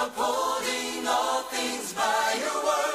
upholding all things by your word.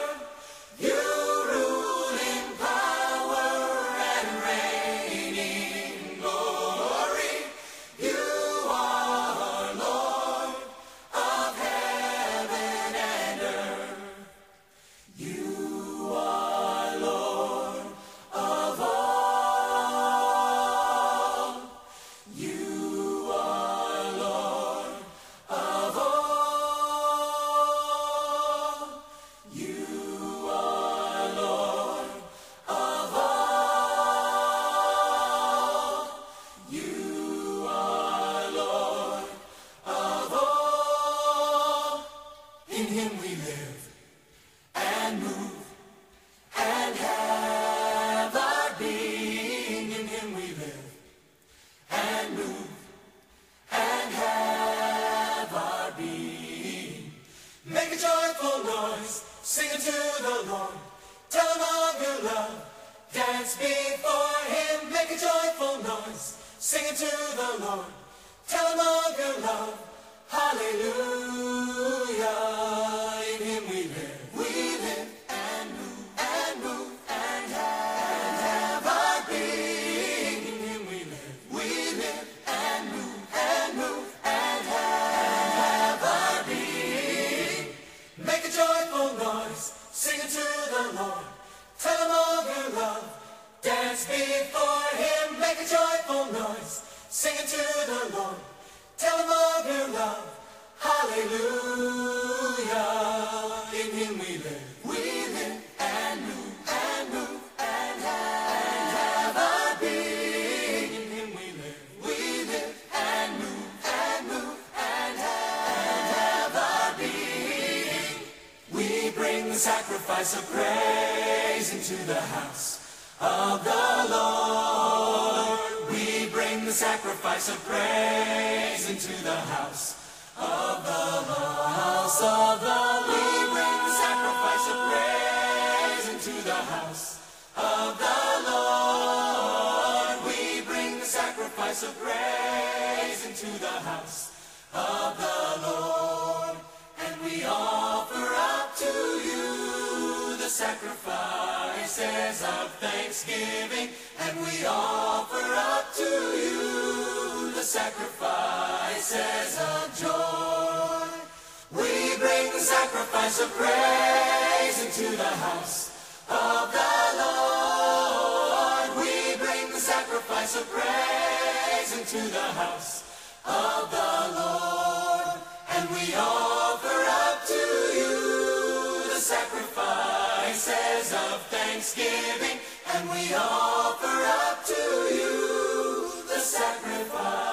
thanksgiving, and we offer up to you the sacrifices of joy. We bring the sacrifice of praise into the house of the Lord. We bring the sacrifice of praise into the house of the Lord, and we offer up to you the sacrifices of thanksgiving and we offer up to you the sacrifice.